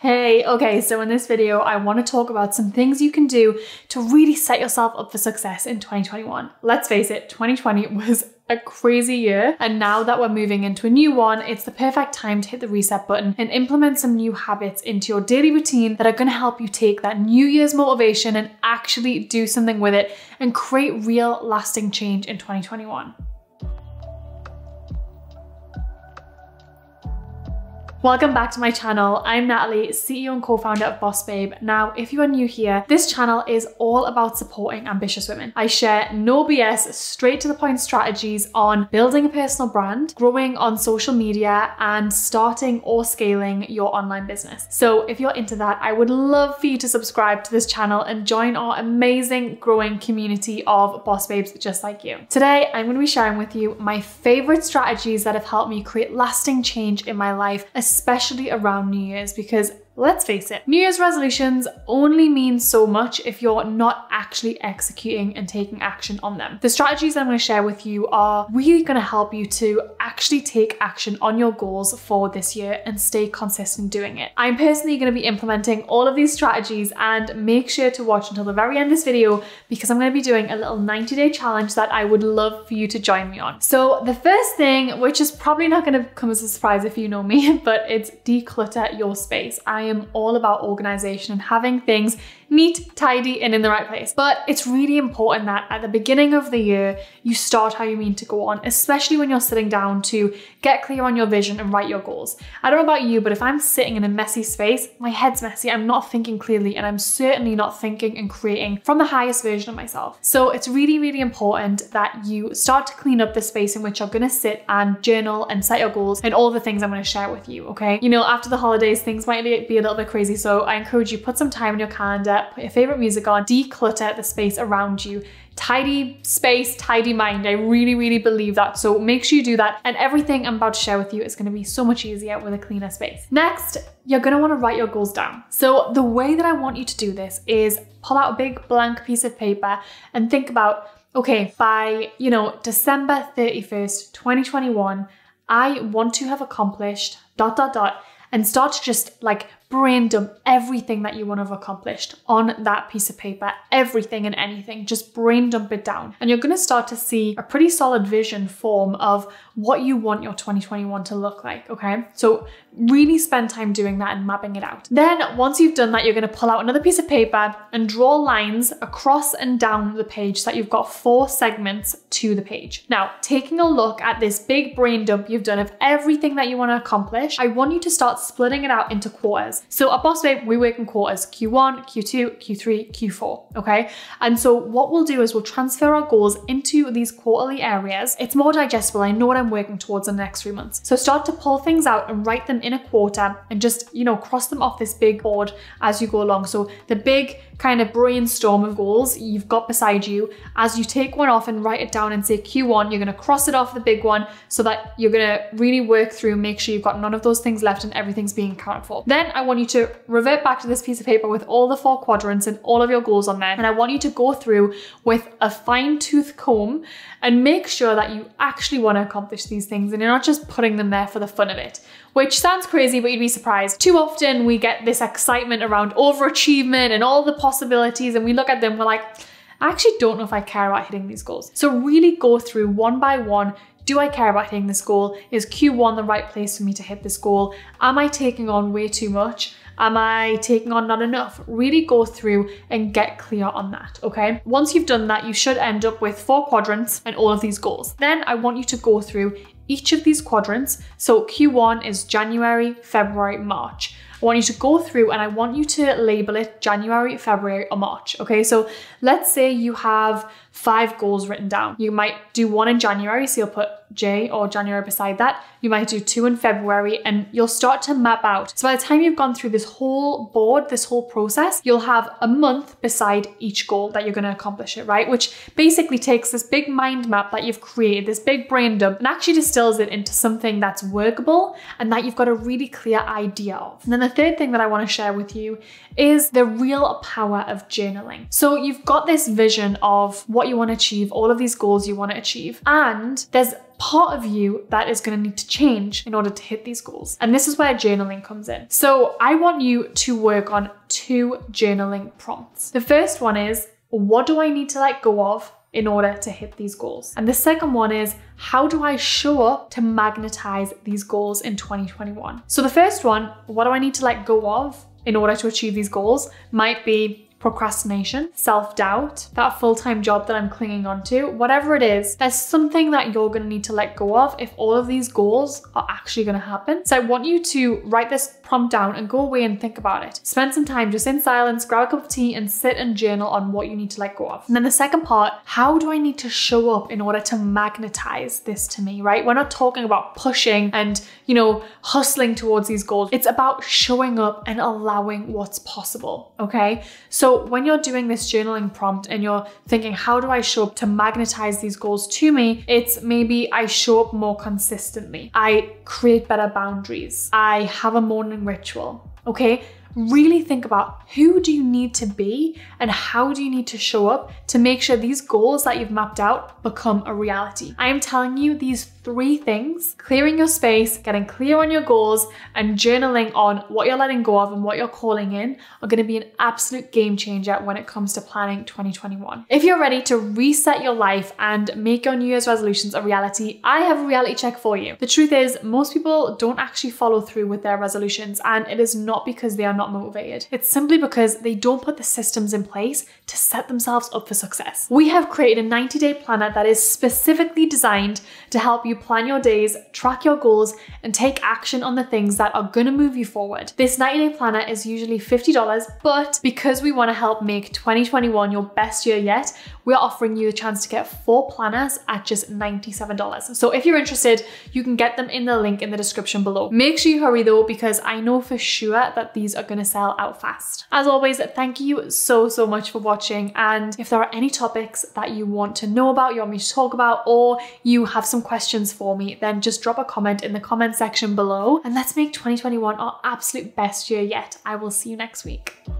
Hey, okay, so in this video, I want to talk about some things you can do to really set yourself up for success in 2021. Let's face it, 2020 was a crazy year. And now that we're moving into a new one, it's the perfect time to hit the reset button and implement some new habits into your daily routine that are going to help you take that New Year's motivation and actually do something with it and create real lasting change in 2021. Welcome back to my channel. I'm Natalie, CEO and co-founder of BossBabe. Now, if you are new here, this channel is all about supporting ambitious women. I share no BS, straight to the point strategies on building a personal brand, growing on social media, and starting or scaling your online business. So if you're into that, I would love for you to subscribe to this channel and join our amazing growing community of boss babes just like you. Today, I'm going to be sharing with you my favorite strategies that have helped me create lasting change in my life, especially around New Year's because Let's face it, New Year's resolutions only mean so much if you're not actually executing and taking action on them. The strategies I'm going to share with you are really going to help you to actually take action on your goals for this year and stay consistent doing it. I'm personally going to be implementing all of these strategies and make sure to watch until the very end of this video because I'm going to be doing a little 90 day challenge that I would love for you to join me on. So the first thing, which is probably not going to come as a surprise if you know me, but it's declutter your space. I am all about organization and having things neat, tidy, and in the right place. But it's really important that at the beginning of the year, you start how you mean to go on, especially when you're sitting down to get clear on your vision and write your goals. I don't know about you, but if I'm sitting in a messy space, my head's messy, I'm not thinking clearly, and I'm certainly not thinking and creating from the highest version of myself. So it's really, really important that you start to clean up the space in which you're gonna sit and journal and set your goals and all the things I'm gonna share with you, okay? You know, after the holidays, things might be a little bit crazy, so I encourage you put some time in your calendar put your favorite music on, declutter the space around you, tidy space, tidy mind. I really, really believe that. So make sure you do that. And everything I'm about to share with you is gonna be so much easier with a cleaner space. Next, you're gonna wanna write your goals down. So the way that I want you to do this is pull out a big blank piece of paper and think about, okay, by, you know, December 31st, 2021, I want to have accomplished dot, dot, dot, and start to just like brain dump everything that you want to have accomplished on that piece of paper, everything and anything, just brain dump it down. And you're going to start to see a pretty solid vision form of what you want your 2021 to look like, okay? So really spend time doing that and mapping it out. Then once you've done that, you're going to pull out another piece of paper and draw lines across and down the page so that you've got four segments to the page. Now, taking a look at this big brain dump you've done of everything that you want to accomplish, I want you to start splitting it out into quarters. So at BossBabe, we work in quarters, Q1, Q2, Q3, Q4, okay? And so what we'll do is we'll transfer our goals into these quarterly areas. It's more digestible. I know what I'm working towards in the next three months. So start to pull things out and write them in a quarter and just, you know, cross them off this big board as you go along. So the big kind of brainstorm of goals you've got beside you, as you take one off and write it down and say Q1, you're gonna cross it off the big one so that you're gonna really work through, make sure you've got none of those things left and everything's being accounted for. Then I want you to revert back to this piece of paper with all the four quadrants and all of your goals on there. And I want you to go through with a fine tooth comb and make sure that you actually want to accomplish these things and you're not just putting them there for the fun of it which sounds crazy, but you'd be surprised. Too often we get this excitement around overachievement and all the possibilities, and we look at them, we're like, I actually don't know if I care about hitting these goals. So really go through one by one, do I care about hitting this goal? Is Q1 the right place for me to hit this goal? Am I taking on way too much? Am I taking on not enough? Really go through and get clear on that, okay? Once you've done that, you should end up with four quadrants and all of these goals. Then I want you to go through each of these quadrants. So Q1 is January, February, March. I want you to go through and I want you to label it January, February, or March. Okay, so let's say you have five goals written down. You might do one in January, so you'll put J or January beside that. You might do two in February and you'll start to map out. So by the time you've gone through this whole board, this whole process, you'll have a month beside each goal that you're going to accomplish it, right? Which basically takes this big mind map that you've created, this big brain dump, and actually distills it into something that's workable and that you've got a really clear idea of. And then the third thing that I want to share with you is the real power of journaling. So you've got this vision of what you want to achieve, all of these goals you want to achieve, and there's part of you that is going to need to change in order to hit these goals. And this is where journaling comes in. So I want you to work on two journaling prompts. The first one is, what do I need to let go of in order to hit these goals? And the second one is, how do I show up to magnetize these goals in 2021? So the first one, what do I need to let go of in order to achieve these goals might be procrastination, self doubt, that full time job that I'm clinging onto, whatever it is, there's something that you're to need to let go of if all of these goals are actually to happen. So I want you to write this prompt down and go away and think about it. Spend some time just in silence, grab a cup of tea, and sit and journal on what you need to let go of. And then the second part, how do I need to show up in order to magnetize this to me, right? We're not talking about pushing and, you know, hustling towards these goals. It's about showing up and allowing what's possible, okay? So when you're doing this journaling prompt and you're thinking, how do I show up to magnetize these goals to me? It's maybe I show up more consistently. I create better boundaries. I have a morning ritual. Okay, really think about who do you need to be and how do you need to show up to make sure these goals that you've mapped out become a reality. I am telling you these three things clearing your space, getting clear on your goals, and journaling on what you're letting go of and what you're calling in are going to be an absolute game changer when it comes to planning 2021. If you're ready to reset your life and make your New Year's resolutions a reality, I have a reality check for you. The truth is, most people don't actually follow through with their resolutions, and it is not because they are not motivated. It's simply because they don't put the systems in place to set themselves up for success. We have created a 90 day planner that is specifically designed to help you plan your days, track your goals, and take action on the things that are gonna move you forward. This 90 day planner is usually $50, but because we wanna help make 2021 your best year yet, we're offering you the chance to get four planners at just $97. So if you're interested, you can get them in the link in the description below. Make sure you hurry though, because I know for sure that these are gonna sell out fast. As always, thank you so, so much for watching. And if there are any topics that you want to know about, you want me to talk about, or you have some questions for me, then just drop a comment in the comment section below and let's make 2021 our absolute best year yet. I will see you next week.